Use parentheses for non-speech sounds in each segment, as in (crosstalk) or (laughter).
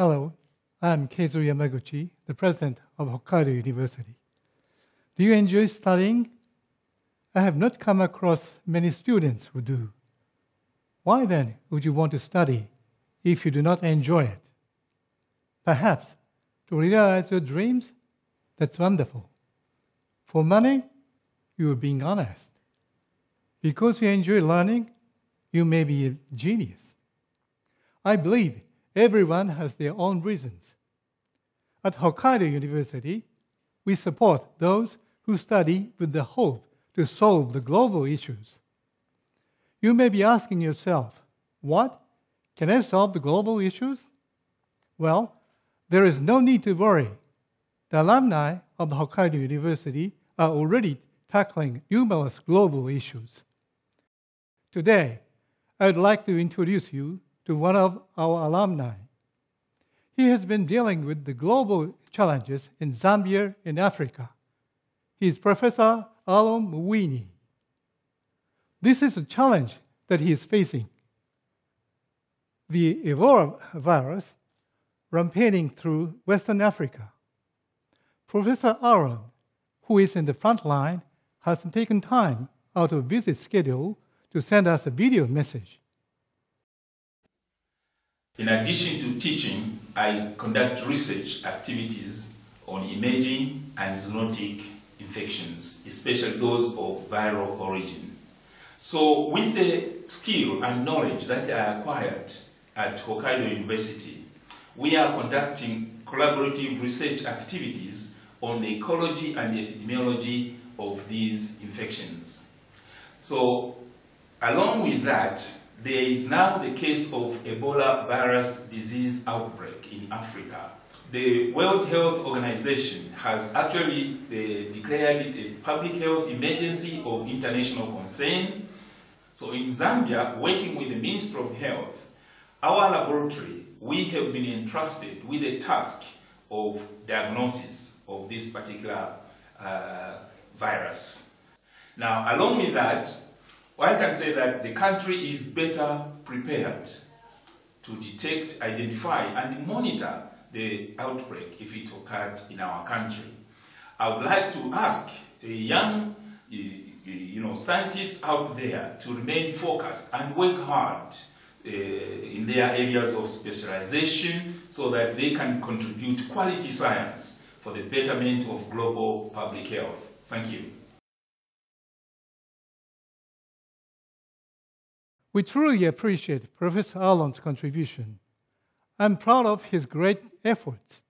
Hello, I'm Keizo Yamaguchi, the president of Hokkaido University. Do you enjoy studying? I have not come across many students who do. Why then would you want to study if you do not enjoy it? Perhaps to realize your dreams? That's wonderful. For money? You are being honest. Because you enjoy learning, you may be a genius. I believe everyone has their own reasons. At Hokkaido University, we support those who study with the hope to solve the global issues. You may be asking yourself, what? Can I solve the global issues? Well, there is no need to worry. The alumni of Hokkaido University are already tackling numerous global issues. Today, I would like to introduce you to one of our alumni. He has been dealing with the global challenges in Zambia and Africa. He is Professor Aaron Mweene. This is a challenge that he is facing. The Ebola virus rampaging through Western Africa. Professor Aaron, who is in the front line, has taken time out of busy schedule to send us a video message. In addition to teaching, I conduct research activities on emerging and zoonotic infections, especially those of viral origin. So with the skill and knowledge that I acquired at Hokkaido University, we are conducting collaborative research activities on the ecology and the epidemiology of these infections. So along with that, there is now the case of Ebola virus disease outbreak in Africa. The World Health Organization has actually uh, declared it a public health emergency of international concern. So in Zambia, working with the Minister of Health, our laboratory, we have been entrusted with the task of diagnosis of this particular uh, virus. Now, along with that, I can say that the country is better prepared to detect, identify, and monitor the outbreak if it occurred in our country. I would like to ask young you know, scientists out there to remain focused and work hard uh, in their areas of specialization so that they can contribute quality science for the betterment of global public health. Thank you. We truly appreciate Professor Aaron's contribution. I'm proud of his great efforts.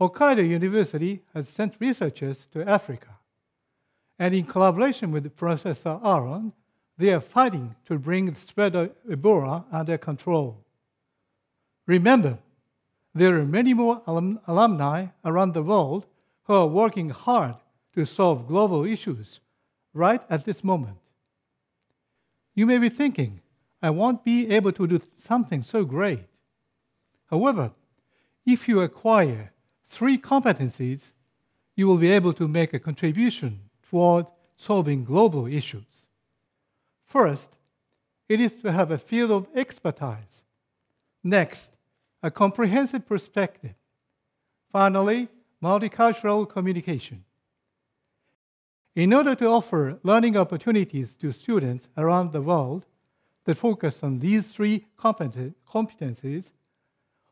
Hokkaido University has sent researchers to Africa, and in collaboration with Professor Aaron, they are fighting to bring the spread of Ebola under control. Remember, there are many more alum- alumni around the world who are working hard to solve global issues right at this moment. You may be thinking, I won't be able to do something so great. However, if you acquire three competencies, you will be able to make a contribution toward solving global issues. First, it is to have a field of expertise. Next, a comprehensive perspective. Finally, multicultural communication. In order to offer learning opportunities to students around the world that focus on these three competencies,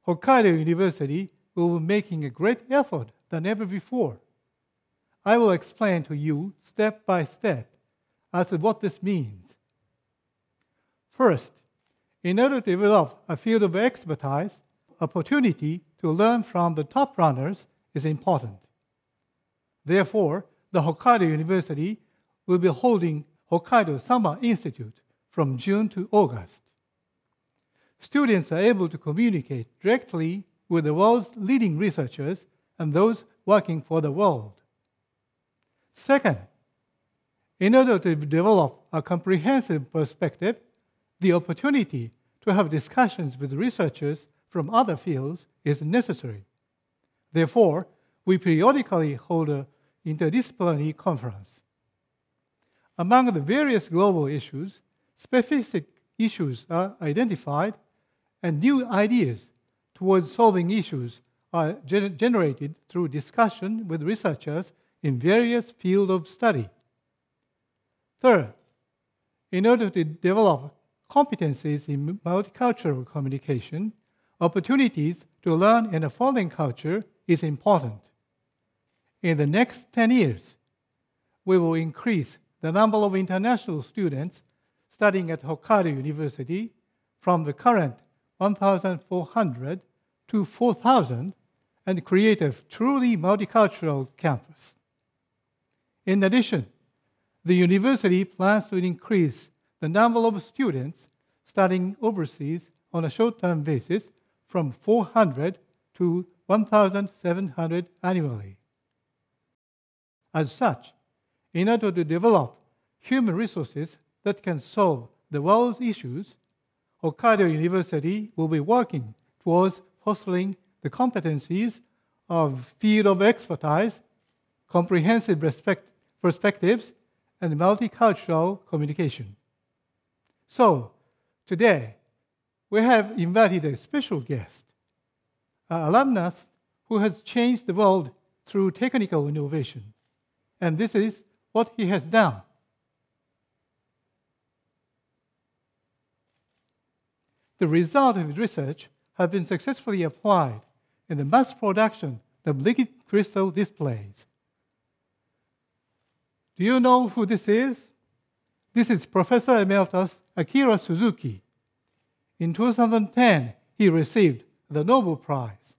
Hokkaido University will be making a great effort than ever before. I will explain to you step by step as to what this means. First, in order to develop a field of expertise, opportunity to learn from the top runners is important. Therefore, the Hokkaido University will be holding Hokkaido Summer Institute from June to August. Students are able to communicate directly with the world's leading researchers and those working for the world. Second, in order to develop a comprehensive perspective, the opportunity to have discussions with researchers from other fields is necessary. Therefore, we periodically hold an interdisciplinary conference. Among the various global issues, specific issues are identified and new ideas towards solving issues are gener- generated through discussion with researchers in various fields of study. Third, in order to develop competencies in multicultural communication, opportunities to learn in a foreign culture is important. In the next 10 years, we will increase the number of international students studying at Hokkaido University from the current 1,400 to 4,000 and create a truly multicultural campus. In addition, the university plans to increase the number of students studying overseas on a short term basis from 400 to 1,700 annually. As such, in order to develop human resources that can solve the world's issues, Hokkaido University will be working towards fostering the competencies of field of expertise, comprehensive respect, perspectives, and multicultural communication. So, today, we have invited a special guest, an alumnus who has changed the world through technical innovation. And this is what he has done. The result of his research have been successfully applied in the mass production of liquid crystal displays. Do you know who this is? This is Professor Emeritus Akira Suzuki. In 2010, he received the Nobel Prize.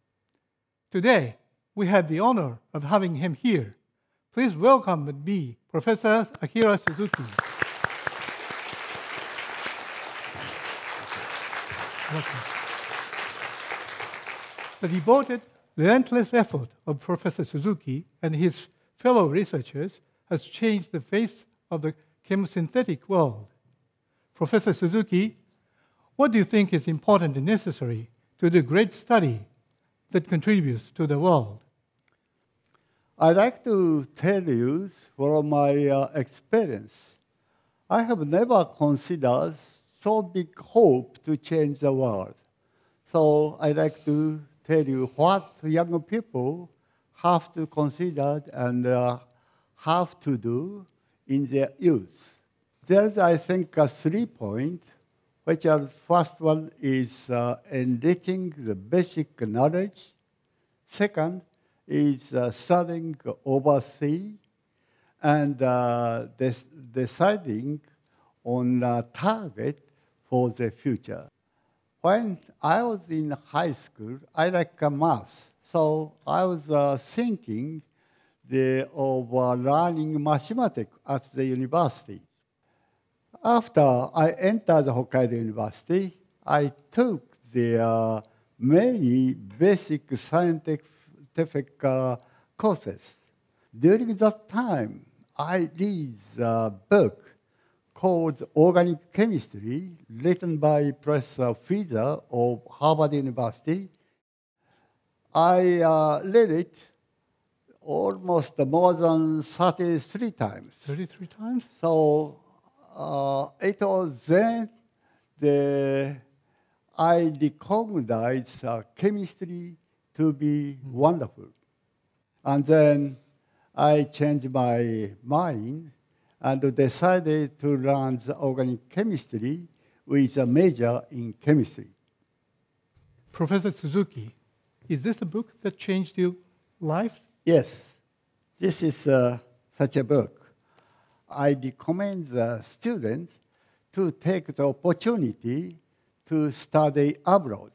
Today, we have the honor of having him here. Please welcome with me Professor Akira Suzuki. The devoted, relentless effort of Professor Suzuki and his fellow researchers has changed the face of the chemosynthetic world. Professor Suzuki, what do you think is important and necessary to do great study that contributes to the world? I'd like to tell you from my uh, experience, I have never considered so big hope to change the world. So I'd like to tell you what young people have to consider and uh, have to do in their youth. There's, I think, a three points, which are first one is uh, enriching the basic knowledge. Second is uh, studying overseas and uh, deciding on a target for the future. When I was in high school, I like math, so I was uh, thinking the, of uh, learning mathematics at the university. After I entered the Hokkaido University, I took the uh, many basic scientific uh, courses. During that time, I read a book called Organic Chemistry, written by Professor Fieser of Harvard University. I uh, read it almost more than 33 times. 33 times? So uh, it was then the, I recognized uh, chemistry to be wonderful. And then I changed my mind and decided to learn the organic chemistry with a major in chemistry. Professor Suzuki, is this a book that changed your life? Yes, this is uh, such a book. I recommend the students to take the opportunity to study abroad.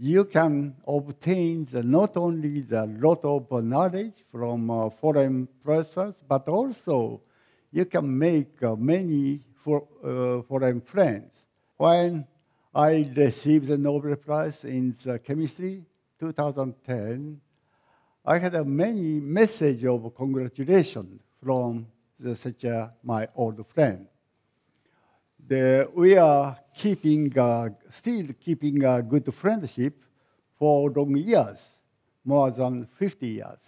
You can obtain the, not only the lot of knowledge from uh, foreign professors, but also you can make uh, many for, uh, foreign friends. When I received the Nobel Prize in chemistry 2010, I had a many message of congratulations from the, such a, my old friend. The, we are keeping, uh, still keeping a good friendship for long years, more than 50 years.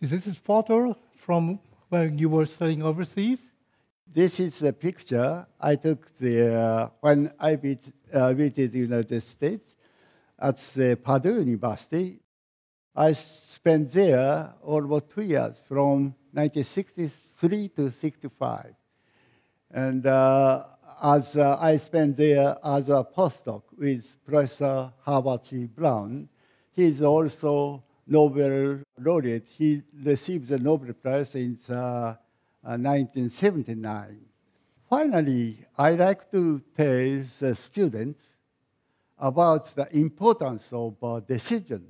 Is this a photo from when you were studying overseas? This is a picture I took the, uh, when I uh, visited the United States. at the Purdue University. I spent there almost two years, from 1963 to 65. And uh, as uh, I spent there as a postdoc with Professor Herbert C. Brown, he is also Nobel laureate. He received the Nobel Prize in uh, 1979. Finally, I'd like to tell the students about the importance of a decision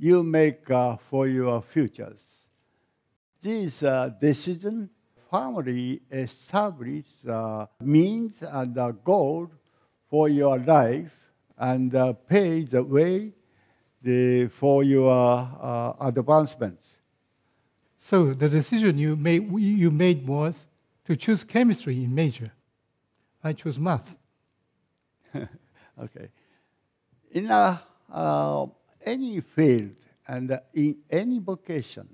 you make uh, for your futures. These uh, decisions firmly establish the means and the goal for your life and uh, pave the way the, for your uh, advancements. So the decision you made, you made was to choose chemistry in major. I chose math. (laughs) okay. In a, uh, any field and in any vocation,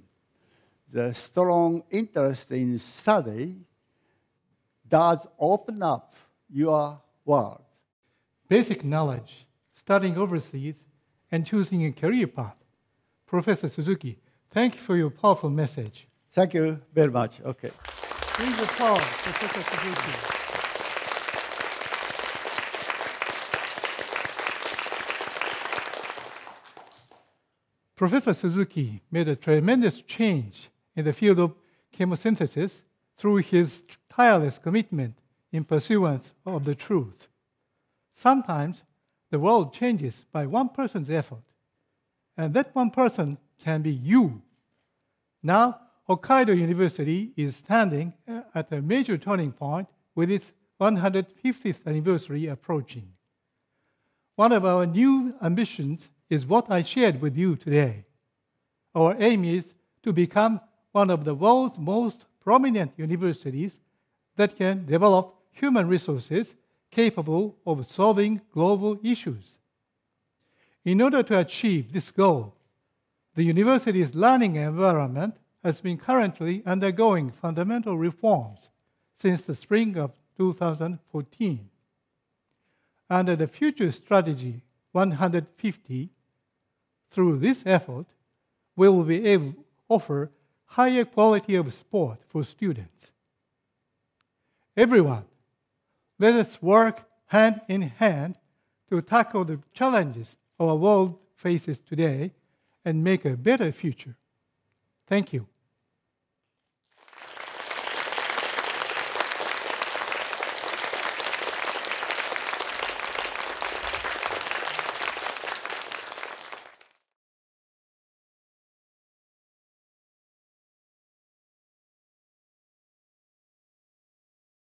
the strong interest in study does open up your world. Basic knowledge, studying overseas, and choosing a career path. Professor Suzuki, thank you for your powerful message. Thank you very much. Okay. Please applause Professor Suzuki. Professor Suzuki made a tremendous change in the field of chemosynthesis through his tireless commitment in pursuance of the truth. Sometimes the world changes by one person's effort, and that one person can be you. Now, Hokkaido University is standing uh, at a major turning point with its 150th anniversary approaching. One of our new ambitions is what I shared with you today. Our aim is to become one of the world's most prominent universities that can develop human resources capable of solving global issues. In order to achieve this goal, the university's learning environment has been currently undergoing fundamental reforms since the spring of 2014. Under the Future Strategy 150, through this effort, we will be able to offer higher quality of sport for students. Everyone, let us work hand in hand to tackle the challenges our world faces today and make a better future. Thank you.